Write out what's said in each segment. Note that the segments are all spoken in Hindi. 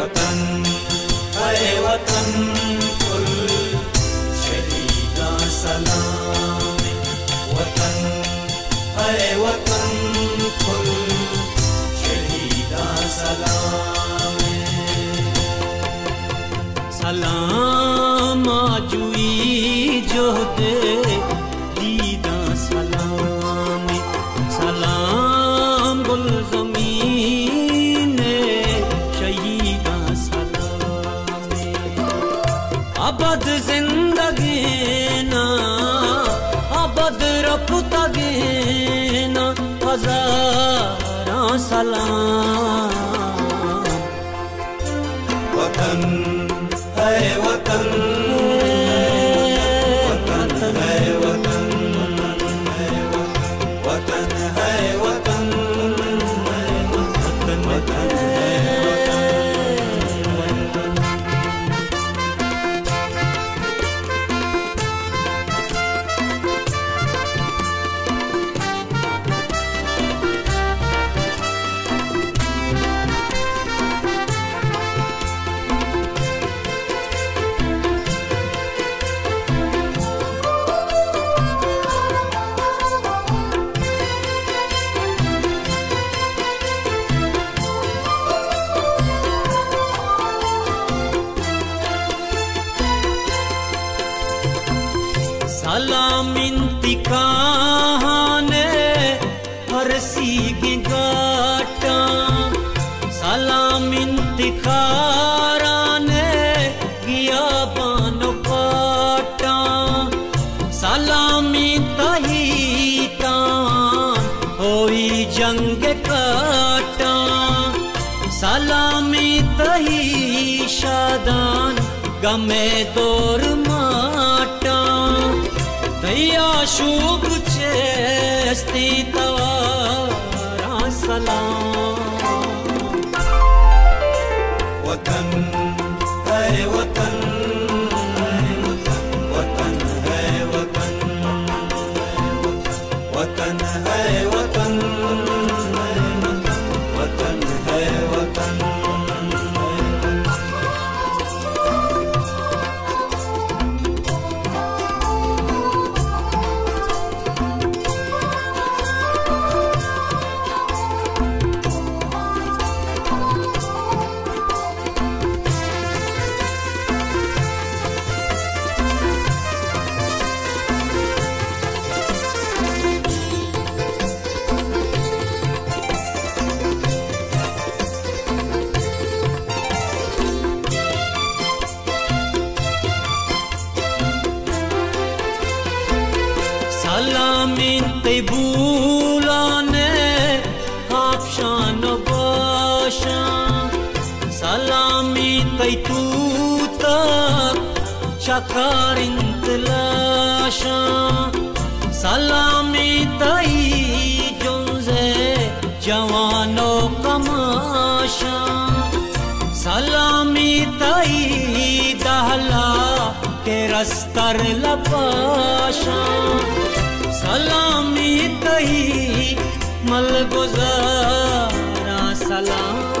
वतन है वतन कुल शहीदा सलाम वतन है वतन कुल शहीदा सलाम सलाम अबद ज़िंदगी ना अबद रपुतगी ना हजारा सलाम। वतन सलाम इंतिकाने हरसी की गाटा। सलाम इंतिखाराने गिया बानो पाटा। सलामी तहीता होई जंग काटा। सलामी तही शादान गमे दौर माटा तवारा सलाम सलामी तिबूलाने आपशान बाशा सलामी तैतूता शकार इंतलाशा सलामी तई जुंजे जवानो कमाशा सलामी तई दहला के रस्तर लपाशा सलामी तही मलगुजारा सलाम।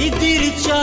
கைத்திருச்சா